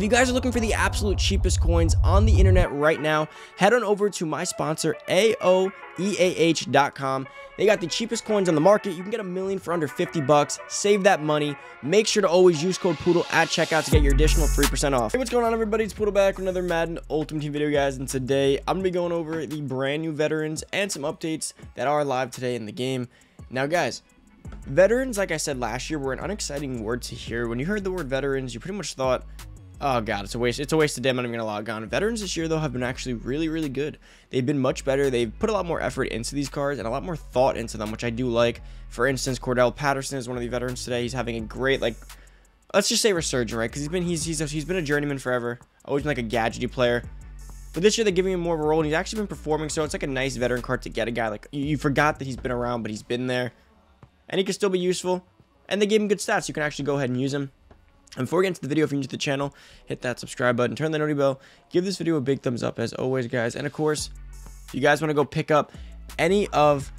If you guys are looking for the absolute cheapest coins on the internet right now, head on over to my sponsor, AOEAH.com. They got the cheapest coins on the market. You can get a million for under 50 bucks. Save that money. Make sure to always use code Poodle at checkout to get your additional 3% off. Hey, what's going on, everybody? It's Poodle back with another Madden Ultimate Team video, guys. And today, I'm going to be going over the brand new veterans and some updates that are live today in the game. Now, guys, veterans, like I said last year, were an unexciting word to hear. When you heard the word veterans, you pretty much thought, Oh god, it's a waste. It's a waste of damn. I'm gonna log on. Veterans this year though have been actually really, really good. They've been much better. They've put a lot more effort into these cards and a lot more thought into them, which I do like. For instance, Cordarrelle Patterson is one of the veterans today. He's having a great like, let's just say resurgent, right? Because he's been he's he's he's been a journeyman forever. Always been like a gadgety player. But this year they're giving him more of a role, and he's actually been performing. So it's like a nice veteran card to get a guy like you, you forgot that he's been around, but he's been there, and he can still be useful. And they gave him good stats. You can actually go ahead and use him. And before we get into the video, if you're new to the channel, hit that subscribe button, turn the noty bell, give this video a big thumbs up as always, guys. And of course, if you guys want to go pick up any of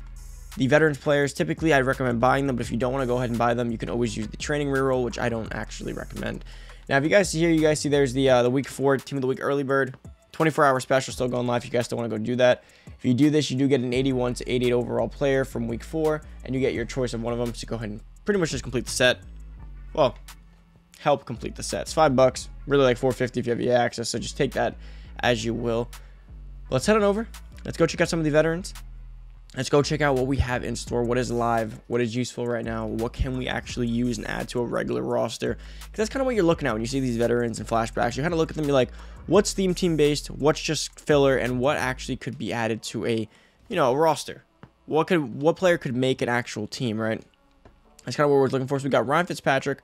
the veterans players, typically I'd recommend buying them, but if you don't want to go ahead and buy them, you can always use the training reroll, which I don't actually recommend. Now, if you guys see here, you guys see there's the uh, the week four team of the week early bird, 24 hour special still going live. If you guys still want to go do that, if you do this, you do get an 81 to 88 overall player from week four, and you get your choice of one of them. So go ahead and pretty much just complete the set. Well, help complete the set. It's five bucks, really like 450 if you have the access. So just take that as you will. Let's head on over. Let's go check out some of the veterans. Let's go check out what we have in store, what is live, what is useful right now, what can we actually use and add to a regular roster. Because that's kind of what you're looking at when you see these veterans and flashbacks. You kind of look at them, you're like, what's theme team based, what's just filler, and what actually could be added to a, you know, a roster. What could what player could make an actual team, right? That's kind of what we're looking for. So we got Ryan Fitzpatrick,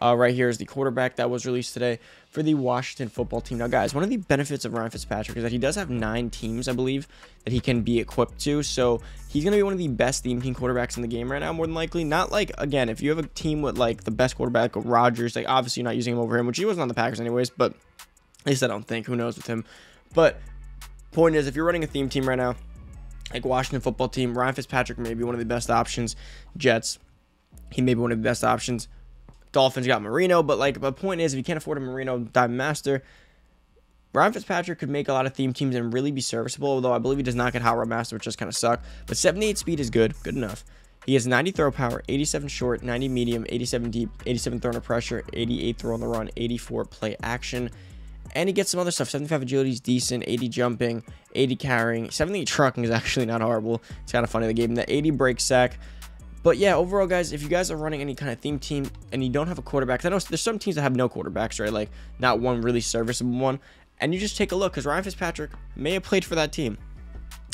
uh, right here is the quarterback that was released today for the Washington football team. Now, guys, one of the benefits of Ryan Fitzpatrick is that he does have nine teams, I believe, that he can be equipped to. So he's going to be one of the best theme team quarterbacks in the game right now, more than likely. Not like, again, if you have a team with like the best quarterback, Rodgers, like obviously you're not using him over him, which he wasn't on the Packers anyways, but at least I don't think. Who knows with him? But point is, if you're running a theme team right now, like Washington football team, Ryan Fitzpatrick may be one of the best options. Jets, he may be one of the best options. Dolphins got Marino, but like the point is, if you can't afford a Marino Diamond Master, Ryan Fitzpatrick could make a lot of theme teams and really be serviceable, although I believe he does not get Hot Rod Master, which just kind of suck. But 78 speed is good, good enough. He has 90 throw power, 87 short, 90 medium, 87 deep, 87 throw under pressure, 88 throw on the run, 84 play action. And he gets some other stuff. 75 agility is decent, 80 jumping, 80 carrying, 78 trucking is actually not horrible. It's kind of funny the game. The 80 break sack, but yeah, overall, guys, if you guys are running any kind of theme team and you don't have a quarterback, I know there's some teams that have no quarterbacks, right? Like not one really serviceable one. And you just take a look because Ryan Fitzpatrick may have played for that team.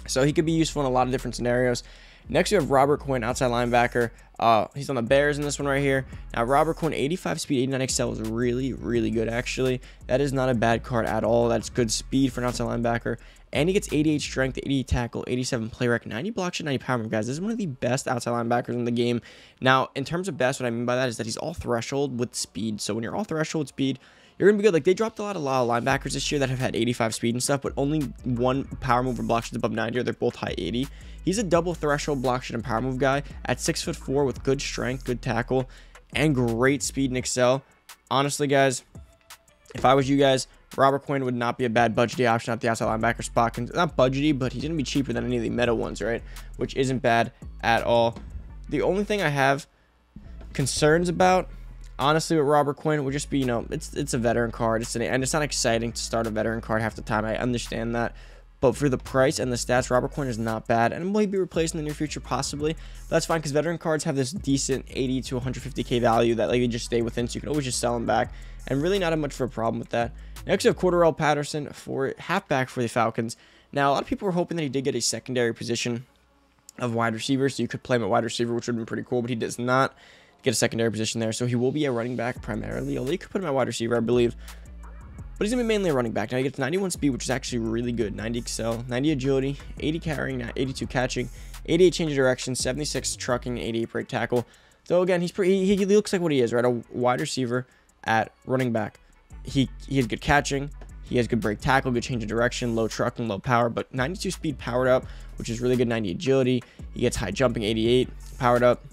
So he could be useful in a lot of different scenarios. Next, you have Robert Quinn, outside linebacker. Uh, he's on the Bears in this one right here. Now, Robert Quinn, 85 speed, 89 excel is really, really good, actually. That is not a bad card at all. That's good speed for an outside linebacker. And he gets 88 strength, 80 tackle, 87 play rec, 90 block shed, 90 power move, guys. This is one of the best outside linebackers in the game. Now, in terms of best, what I mean by that is that he's all threshold with speed. So when you're all threshold speed, you're gonna be good. Like they dropped a lot of, lot of linebackers this year that have had 85 speed and stuff, but only one power move or block shed above 90, or they're both high 80. He's a double threshold block shed and power move guy at six foot four with good strength, good tackle, and great speed and excel. Honestly, guys, if I was you guys, Robert Quinn would not be a bad budgety option at the outside linebacker spot. Not budgety, but he's going to be cheaper than any of the meta ones, right? Which isn't bad at all. The only thing I have concerns about, honestly, with Robert Quinn would just be, you know, it's it's a veteran card. It's an, and it's not exciting to start a veteran card half the time. I understand that. But for the price and the stats, Robert Quinn is not bad and will be replaced in the near future, possibly. But that's fine because veteran cards have this decent 80 to 150k value that like they just stay within, so you can always just sell them back. And really not have much of a problem with that. Next, we have Cordarrelle Patterson for halfback for the Falcons. Now, a lot of people were hoping that he did get a secondary position of wide receiver, so you could play him at wide receiver, which would have been pretty cool, but he does not get a secondary position there. So he will be a running back primarily, although you could put him at wide receiver, I believe. But he's to be mainly a running back. Now he gets 91 speed, which is actually really good. 90 excel, 90 agility, 80 carrying, 82 catching, 88 change of direction, 76 trucking, 88 break tackle. So again, he's pretty, he, he looks like what he is, right? A wide receiver at running back. He, he has good catching. He has good break tackle, good change of direction, low trucking, low power, but 92 speed powered up, which is really good. 90 agility. He gets high jumping, 88 powered up.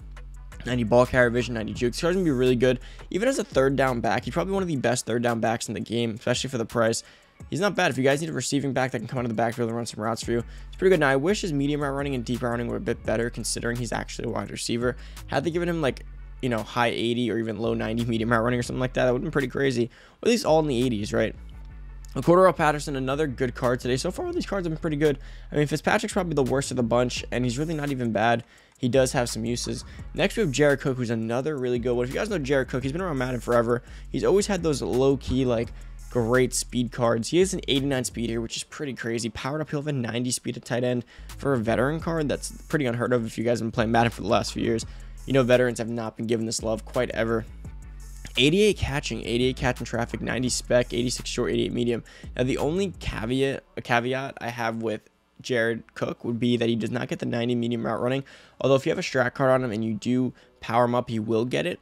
90 ball carrier vision, 90 juke. Card's gonna be really good. Even as a third down back, he's probably one of the best third down backs in the game, especially for the price. He's not bad. If you guys need a receiving back that can come out of the backfield and run some routes for you, it's pretty good. Now, I wish his medium route running and deep route running were a bit better, considering he's actually a wide receiver. Had they given him like, you know, high 80 or even low 90 medium route running or something like that, that would have been pretty crazy. Or at least all in the 80s, right? Cordarrelle Patterson, another good card today. So far, all these cards have been pretty good. I mean, Fitzpatrick's probably the worst of the bunch, and he's really not even bad. He does have some uses. Next, we have Jared Cook, who's another really good one. If you guys know Jared Cook, he's been around Madden forever. He's always had those low-key, like, great speed cards. He has an 89 speed here, which is pretty crazy. Powered up, he'll have a 90 speed at tight end. For a veteran card, that's pretty unheard of if you guys have been playing Madden for the last few years. You know, veterans have not been given this love quite ever. 88 catching, 88 catching traffic, 90 spec, 86 short, 88 medium. Now the only caveat, a caveat I have with Jared Cook would be that he does not get the 90 medium route running. Although if you have a strat card on him and you do power him up, he will get it.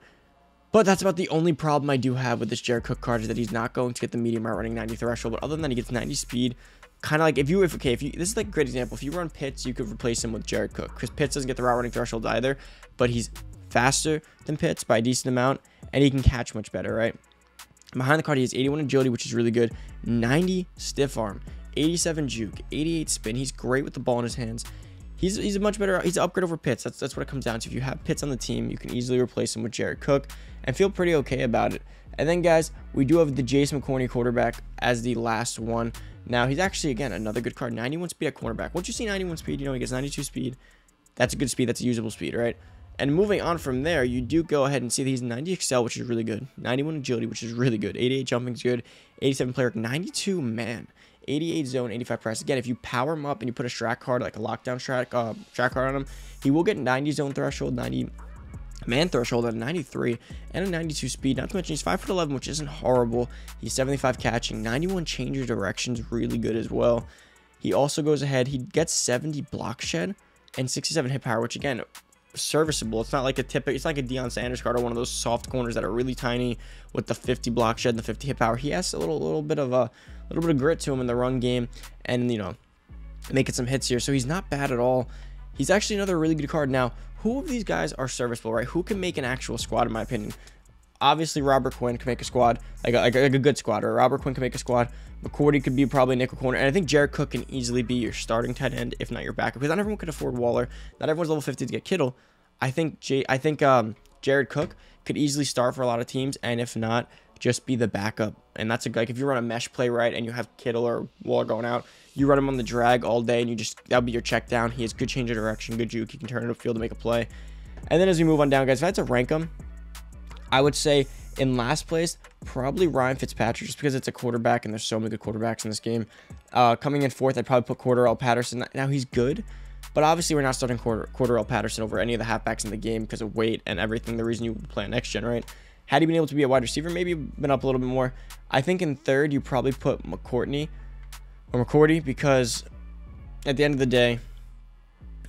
But that's about the only problem I do have with this Jared Cook card is that he's not going to get the medium route running 90 threshold. But other than that, he gets 90 speed. Kind of like if you, if okay, if you, this is like a great example. If you run Pitts, you could replace him with Jared Cook because Pitts doesn't get the route running threshold either, but he's faster than Pitts by a decent amount and he can catch much better, right? Behind the card, he has 81 agility, which is really good, 90 stiff arm, 87 juke, 88 spin. He's great with the ball in his hands. He's, he's a much better, he's an upgrade over Pitts. That's, that's what it comes down to. If you have Pitts on the team, you can easily replace him with Jared Cook and feel pretty okay about it. And then, guys, we do have the Jason McCourty quarterback as the last one. Now, he's actually, again, another good card. 91 speed at cornerback. Once you see 91 speed, you know he gets 92 speed. That's a good speed. That's a usable speed, right? And moving on from there, you do go ahead and see that he's 90 excel, which is really good. 91 agility, which is really good. 88 jumping is good. 87 player, 92 man. 88 zone, 85 press. Again, if you power him up and you put a strat card, like a lockdown strat, uh, strat card on him, he will get 90 zone threshold, 90 man threshold at 93 and a 92 speed. Not to mention he's 5'11", which isn't horrible. He's 75 catching, 91 change of directions, really good as well. He also goes ahead, he gets 70 block shed and 67 hit power, which again, serviceable. It's not like a typical, it's like a Deion Sanders card or one of those soft corners that are really tiny with the 50 block shed and the 50 hit power. He has a little, little bit of a little bit of grit to him in the run game and, you know, making some hits here. So he's not bad at all. He's actually another really good card. Now, who of these guys are serviceable, right? Who can make an actual squad, in my opinion? Obviously, Robert Quinn can make a squad, like a, like like a good squad, or Robert Quinn can make a squad. McCourty could be probably nickel corner, and I think Jared Cook can easily be your starting tight end, if not your backup, because not everyone can afford Waller. Not everyone's level 50 to get Kittle. I think J I think um, Jared Cook could easily start for a lot of teams, and if not, just be the backup. And that's a like if you run a mesh play right and you have Kittle or Waller going out, you run him on the drag all day, and you just that'll be your check down. He has good change of direction, good juke. He can turn it upfield to make a play. And then as we move on down, guys, if I had to rank them, I would say in last place, probably Ryan Fitzpatrick, just because it's a quarterback and there's so many good quarterbacks in this game. Uh, coming in fourth, I'd probably put Cordarrelle Patterson. Now he's good, but obviously, we're not starting Cordarrelle Patterson over any of the halfbacks in the game because of weight and everything. The reason you would play next gen, right? Had he been able to be a wide receiver, maybe been up a little bit more. I think in third, you probably put McCourtney or McCourty because at the end of the day,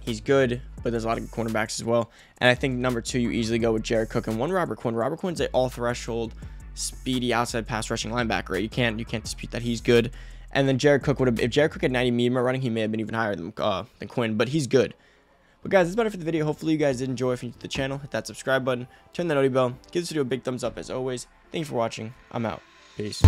he's good, but there's a lot of cornerbacks as well. And I think number two, you easily go with Jared Cook and one Robert Quinn. Robert Quinn's an all threshold, speedy outside pass rushing linebacker. Right? You can't you can't dispute that he's good. And then Jared Cook would have, if Jared Cook had 90 medium running, he may have been even higher than, uh, than Quinn, but he's good. But guys, that's about it for the video. Hopefully you guys did enjoy. If you're new to the channel, hit that subscribe button, turn that noty bell, give this video a big thumbs up as always. Thank you for watching. I'm out. Peace.